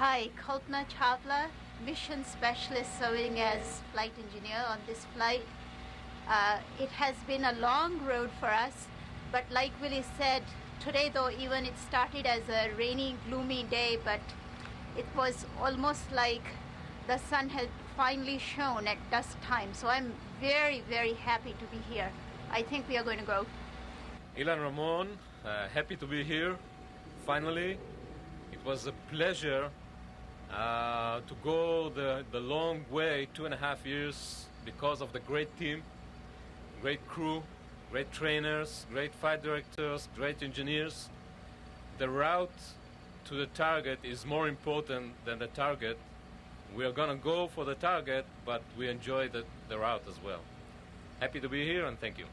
Hi, Kalpana Chawla, mission specialist serving as flight engineer on this flight. Uh, it has been a long road for us, but like Willie said, today though even it started as a rainy, gloomy day, but it was almost like the sun had finally shone at dusk time. So I'm very, very happy to be here. I think we are going to go. Ilan Ramon, uh, happy to be here. Finally, it was a pleasure uh, to go the, the long way, two and a half years, because of the great team, great crew, great trainers, great flight directors, great engineers. The route to the target is more important than the target. We are going to go for the target, but we enjoy the, the route as well. Happy to be here and thank you.